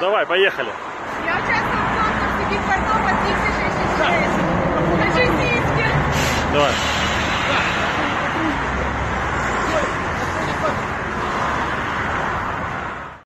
Давай, поехали. Я участвую в конкурсе «Бік Пардо» по 266. Хочу сіськи. Давай.